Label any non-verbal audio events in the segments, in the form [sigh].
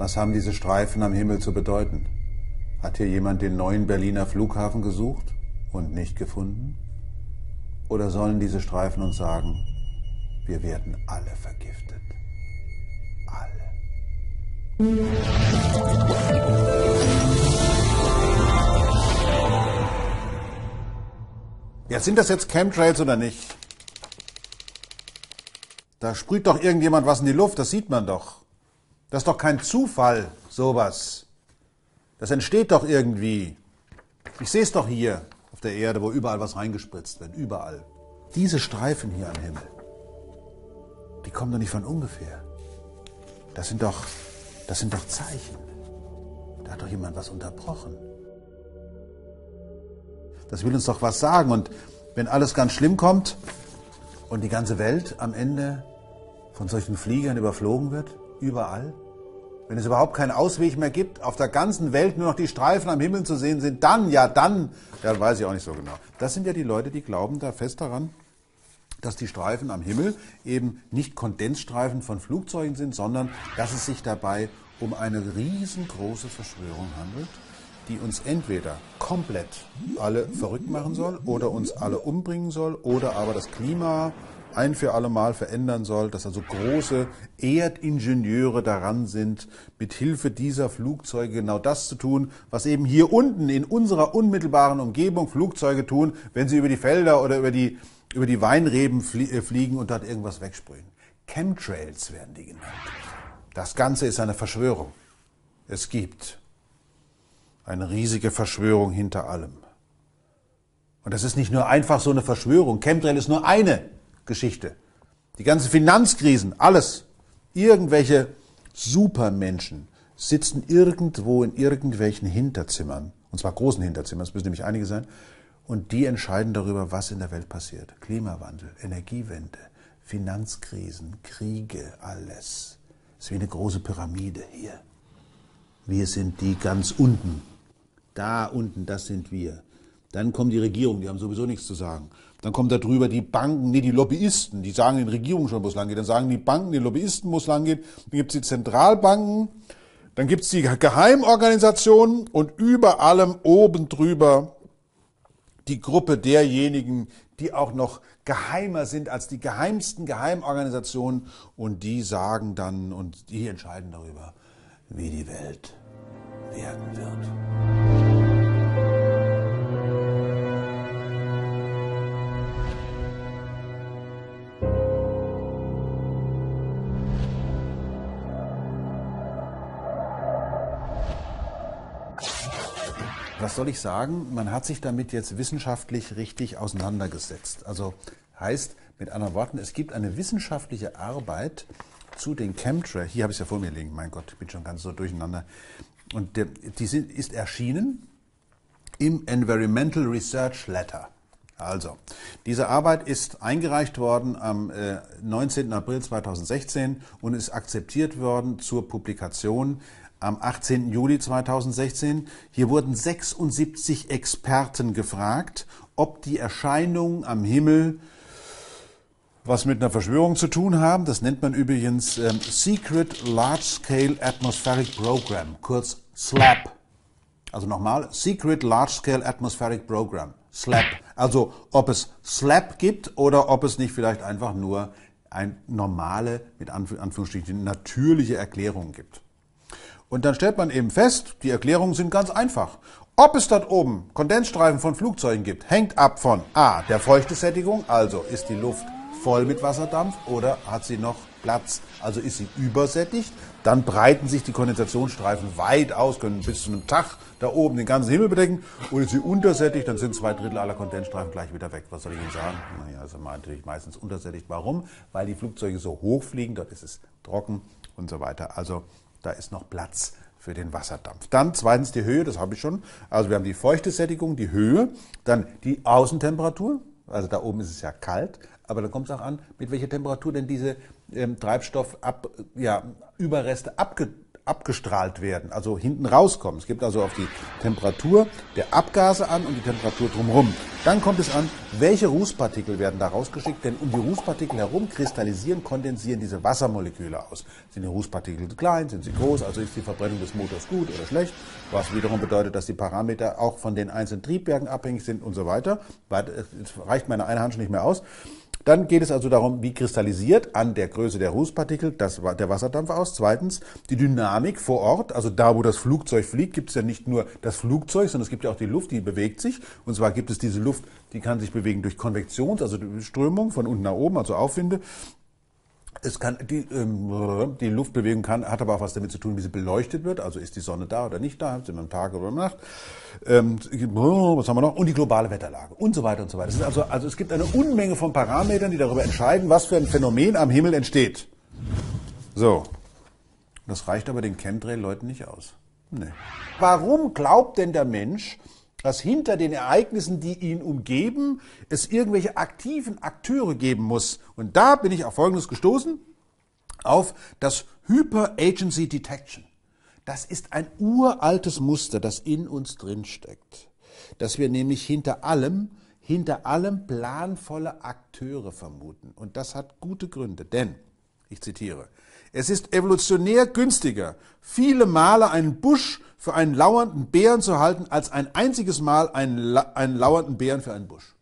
Was haben diese Streifen am Himmel zu bedeuten? Hat hier jemand den neuen Berliner Flughafen gesucht und nicht gefunden? Oder sollen diese Streifen uns sagen, wir werden alle vergiftet? Alle. Ja, sind das jetzt Chemtrails oder nicht? Da sprüht doch irgendjemand was in die Luft, das sieht man doch. Das ist doch kein Zufall, sowas. Das entsteht doch irgendwie. Ich sehe es doch hier auf der Erde, wo überall was reingespritzt wird, überall. Diese Streifen hier am Himmel, die kommen doch nicht von ungefähr. Das sind doch, das sind doch Zeichen. Da hat doch jemand was unterbrochen. Das will uns doch was sagen. Und wenn alles ganz schlimm kommt und die ganze Welt am Ende von solchen Fliegern überflogen wird, überall, wenn es überhaupt keinen Ausweg mehr gibt, auf der ganzen Welt nur noch die Streifen am Himmel zu sehen sind, dann, ja dann, ja weiß ich auch nicht so genau. Das sind ja die Leute, die glauben da fest daran, dass die Streifen am Himmel eben nicht Kondensstreifen von Flugzeugen sind, sondern dass es sich dabei um eine riesengroße Verschwörung handelt, die uns entweder komplett alle verrückt machen soll oder uns alle umbringen soll oder aber das Klima ein für alle Mal verändern soll, dass also große Erdingenieure daran sind, mit Hilfe dieser Flugzeuge genau das zu tun, was eben hier unten in unserer unmittelbaren Umgebung Flugzeuge tun, wenn sie über die Felder oder über die, über die Weinreben äh, fliegen und dort irgendwas wegsprühen. Chemtrails werden die genannt. Das Ganze ist eine Verschwörung. Es gibt eine riesige Verschwörung hinter allem. Und das ist nicht nur einfach so eine Verschwörung. Chemtrail ist nur eine Geschichte. Die ganzen Finanzkrisen, alles. Irgendwelche Supermenschen sitzen irgendwo in irgendwelchen Hinterzimmern, und zwar großen Hinterzimmern, es müssen nämlich einige sein, und die entscheiden darüber, was in der Welt passiert. Klimawandel, Energiewende, Finanzkrisen, Kriege, alles. Es ist wie eine große Pyramide hier. Wir sind die ganz unten. Da unten, das sind wir. Dann kommen die Regierungen, die haben sowieso nichts zu sagen. Dann kommen da drüber die Banken, nee, die Lobbyisten, die sagen den Regierungen schon, wo es lang geht. Dann sagen die Banken den Lobbyisten, wo es lang geht. Dann gibt es die Zentralbanken, dann gibt es die Geheimorganisationen und über allem oben drüber die Gruppe derjenigen, die auch noch geheimer sind als die geheimsten Geheimorganisationen und die sagen dann und die entscheiden darüber, wie die Welt werden wird. Was soll ich sagen? Man hat sich damit jetzt wissenschaftlich richtig auseinandergesetzt. Also heißt mit anderen Worten, es gibt eine wissenschaftliche Arbeit zu den Chemtrails. Hier habe ich es ja vor mir liegen. Mein Gott, ich bin schon ganz so durcheinander. Und der, die sind, ist erschienen im Environmental Research Letter. Also, diese Arbeit ist eingereicht worden am äh, 19. April 2016 und ist akzeptiert worden zur Publikation am 18. Juli 2016. Hier wurden 76 Experten gefragt, ob die Erscheinungen am Himmel was mit einer Verschwörung zu tun haben. Das nennt man übrigens ähm, Secret Large Scale Atmospheric Program, kurz SLAP. Also nochmal, Secret Large Scale Atmospheric Program, SLAP. Also ob es SLAP gibt oder ob es nicht vielleicht einfach nur eine normale, mit Anführungsstrichen, natürliche Erklärung gibt. Und dann stellt man eben fest, die Erklärungen sind ganz einfach. Ob es dort oben Kondensstreifen von Flugzeugen gibt, hängt ab von A, der Feuchtesättigung, also ist die Luft voll mit Wasserdampf oder hat sie noch Platz, also ist sie übersättigt, dann breiten sich die Kondensationsstreifen weit aus, können bis zu einem Tag da oben den ganzen Himmel bedecken und ist sie untersättigt, dann sind zwei Drittel aller Kondensstreifen gleich wieder weg. Was soll ich Ihnen sagen? Naja, also natürlich meistens untersättigt. Warum? Weil die Flugzeuge so hoch fliegen, dort ist es trocken und so weiter. Also da ist noch Platz für den Wasserdampf. Dann zweitens die Höhe, das habe ich schon. Also wir haben die Feuchtesättigung, die Höhe, dann die Außentemperatur. Also da oben ist es ja kalt, aber dann kommt es auch an, mit welcher Temperatur denn diese ähm, Treibstoffüberreste ja, abge, abgestrahlt werden, also hinten rauskommen. Es gibt also auf die Temperatur der Abgase an und die Temperatur drumherum. Dann kommt es an, welche Rußpartikel werden da rausgeschickt, denn um die Rußpartikel herum kristallisieren, kondensieren diese Wassermoleküle aus. Sind die Rußpartikel klein, sind sie groß, also ist die Verbrennung des Motors gut oder schlecht, was wiederum bedeutet, dass die Parameter auch von den einzelnen Triebwerken abhängig sind und so weiter. Es reicht meine eine Hand schon nicht mehr aus. Dann geht es also darum, wie kristallisiert an der Größe der Rußpartikel das, der Wasserdampf aus. Zweitens die Dynamik vor Ort, also da, wo das Flugzeug fliegt, gibt es ja nicht nur das Flugzeug, sondern es gibt ja auch die Luft, die bewegt sich. Und zwar gibt es diese Luft, die kann sich bewegen durch Konvektions, also Strömung von unten nach oben, also Aufwinde. Es kann, die, ähm, die Luftbewegung kann, hat aber auch was damit zu tun, wie sie beleuchtet wird. Also ist die Sonne da oder nicht da, sind wir am Tag oder am Nacht. Ähm, was haben wir noch? Und die globale Wetterlage und so weiter und so weiter. Es also, also es gibt eine Unmenge von Parametern, die darüber entscheiden, was für ein Phänomen am Himmel entsteht. So. Das reicht aber den Chemtrail-Leuten nicht aus. Nee. Warum glaubt denn der Mensch, dass hinter den Ereignissen, die ihn umgeben, es irgendwelche aktiven Akteure geben muss. Und da bin ich auf Folgendes gestoßen, auf das Hyper-Agency Detection. Das ist ein uraltes Muster, das in uns drin steckt. Dass wir nämlich hinter allem, hinter allem planvolle Akteure vermuten. Und das hat gute Gründe, denn, ich zitiere, es ist evolutionär günstiger, viele Male einen Busch für einen lauernden Bären zu halten, als ein einziges Mal einen, einen lauernden Bären für einen Busch.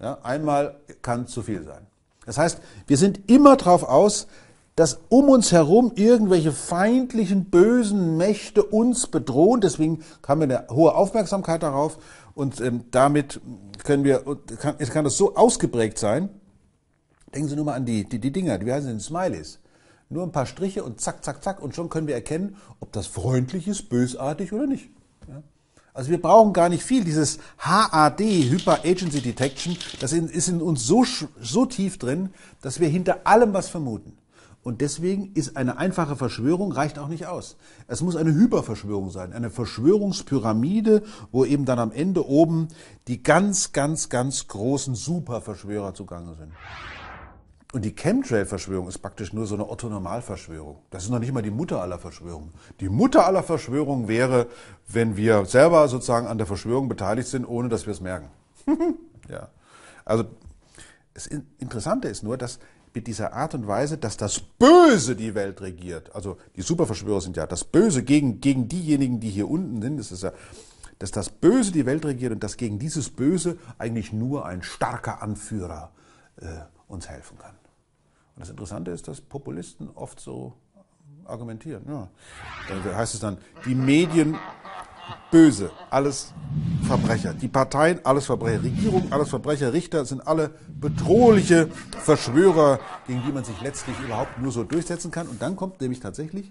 Ja, einmal kann zu viel sein. Das heißt, wir sind immer darauf aus, dass um uns herum irgendwelche feindlichen, bösen Mächte uns bedrohen. Deswegen haben wir eine hohe Aufmerksamkeit darauf und ähm, damit können wir, kann, kann das so ausgeprägt sein. Denken Sie nur mal an die, die, die Dinger, wie heißen denn Smileys? Nur ein paar Striche und zack, zack, zack und schon können wir erkennen, ob das freundlich ist, bösartig oder nicht. Ja? Also wir brauchen gar nicht viel. Dieses HAD, Hyper Agency Detection, das ist in uns so, so tief drin, dass wir hinter allem was vermuten. Und deswegen ist eine einfache Verschwörung reicht auch nicht aus. Es muss eine Hyperverschwörung sein, eine Verschwörungspyramide, wo eben dann am Ende oben die ganz, ganz, ganz großen Superverschwörer zugange sind. Und die Chemtrail-Verschwörung ist praktisch nur so eine Otto-Normal-Verschwörung. Das ist noch nicht mal die Mutter aller Verschwörungen. Die Mutter aller Verschwörungen wäre, wenn wir selber sozusagen an der Verschwörung beteiligt sind, ohne dass wir es merken. [laughs] ja. Also das Interessante ist nur, dass mit dieser Art und Weise, dass das Böse die Welt regiert, also die Superverschwörer sind ja das Böse gegen, gegen diejenigen, die hier unten sind, das ist ja, dass das Böse die Welt regiert und dass gegen dieses Böse eigentlich nur ein starker Anführer äh, uns helfen kann. Und das Interessante ist, dass Populisten oft so argumentieren. Ja. Da heißt es dann, die Medien böse, alles Verbrecher. Die Parteien, alles Verbrecher. Regierung, alles Verbrecher. Richter sind alle bedrohliche Verschwörer, gegen die man sich letztlich überhaupt nur so durchsetzen kann. Und dann kommt nämlich tatsächlich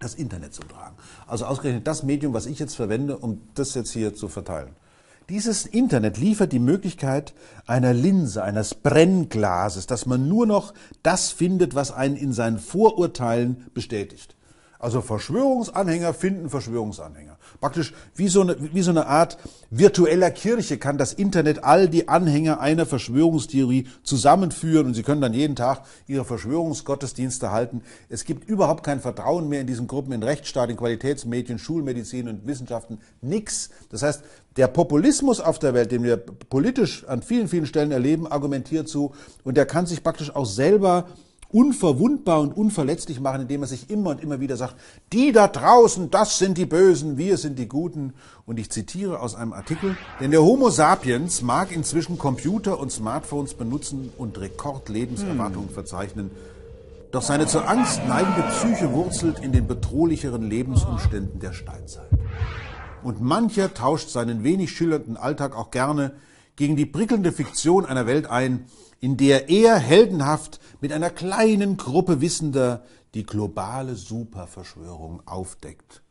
das Internet zum Tragen. Also ausgerechnet das Medium, was ich jetzt verwende, um das jetzt hier zu verteilen. Dieses Internet liefert die Möglichkeit einer Linse, eines Brennglases, dass man nur noch das findet, was einen in seinen Vorurteilen bestätigt. Also Verschwörungsanhänger finden Verschwörungsanhänger. Praktisch wie so, eine, wie so eine Art virtueller Kirche kann das Internet all die Anhänger einer Verschwörungstheorie zusammenführen und sie können dann jeden Tag ihre Verschwörungsgottesdienste halten. Es gibt überhaupt kein Vertrauen mehr in diesen Gruppen, in Rechtsstaat, in Qualitätsmedien, Schulmedizin und Wissenschaften. Nix. Das heißt, der Populismus auf der Welt, den wir politisch an vielen, vielen Stellen erleben, argumentiert so und der kann sich praktisch auch selber unverwundbar und unverletzlich machen, indem er sich immer und immer wieder sagt, die da draußen, das sind die Bösen, wir sind die Guten. Und ich zitiere aus einem Artikel, denn der Homo sapiens mag inzwischen Computer und Smartphones benutzen und Rekordlebenserwartungen hm. verzeichnen. Doch seine zur Angst neigende Psyche wurzelt in den bedrohlicheren Lebensumständen der Steinzeit. Und mancher tauscht seinen wenig schillernden Alltag auch gerne gegen die prickelnde Fiktion einer Welt ein, in der er heldenhaft mit einer kleinen Gruppe Wissender die globale Superverschwörung aufdeckt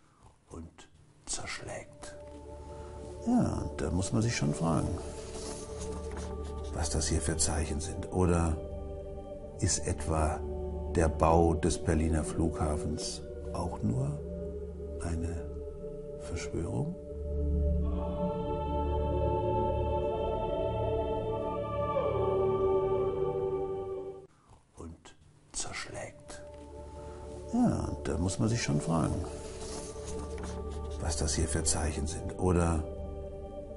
und zerschlägt. Ja, da muss man sich schon fragen, was das hier für Zeichen sind. Oder ist etwa der Bau des Berliner Flughafens auch nur eine Verschwörung? Ja, da muss man sich schon fragen, was das hier für Zeichen sind. Oder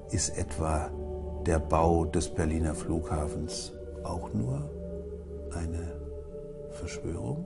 ist etwa der Bau des Berliner Flughafens auch nur eine Verschwörung?